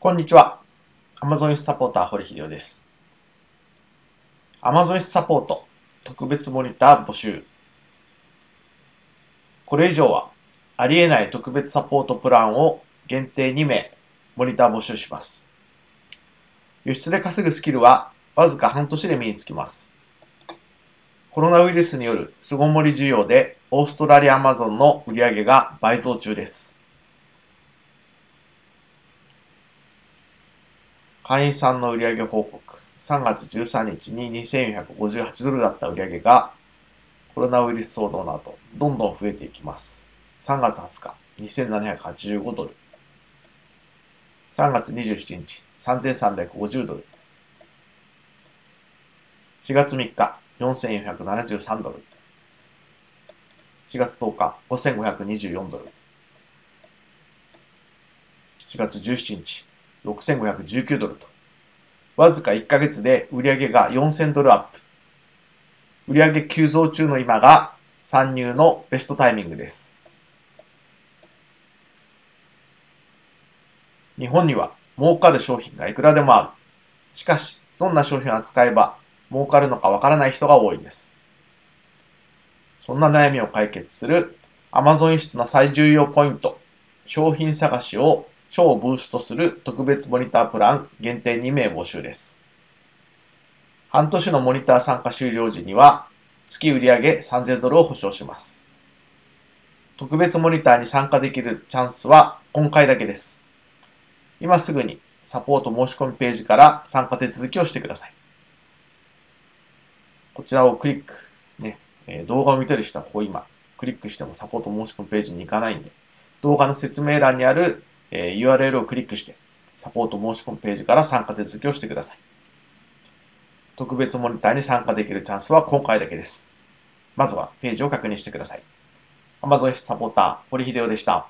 こんにちは。Amazon サポーター、堀秀夫です。Amazon サポート特別モニター募集。これ以上はありえない特別サポートプランを限定2名モニター募集します。輸出で稼ぐスキルはわずか半年で身につきます。コロナウイルスによる巣ごもり需要でオーストラリアアマゾンの売り上げが倍増中です。会員さんの売上報告。3月13日に2458ドルだった売上が、コロナウイルス騒動の後、どんどん増えていきます。3月20日、2785ドル。3月27日、3350ドル。4月3日、4473ドル。4月10日、5524ドル。4月17日、6519ドルと、わずか1ヶ月で売上が4000ドルアップ。売上急増中の今が参入のベストタイミングです。日本には儲かる商品がいくらでもある。しかし、どんな商品を扱えば儲かるのかわからない人が多いです。そんな悩みを解決する Amazon 輸出の最重要ポイント、商品探しを超ブーストする特別モニタープラン限定2名募集です。半年のモニター参加終了時には月売上3000ドルを保証します。特別モニターに参加できるチャンスは今回だけです。今すぐにサポート申し込みページから参加手続きをしてください。こちらをクリック、ね、え動画を見てる人はここ今、クリックしてもサポート申し込みページに行かないんで、動画の説明欄にあるえ URL をクリックして、サポート申し込むページから参加手続きをしてください。特別モニターに参加できるチャンスは今回だけです。まずはページを確認してください。Amazon サポーター、堀秀夫でした。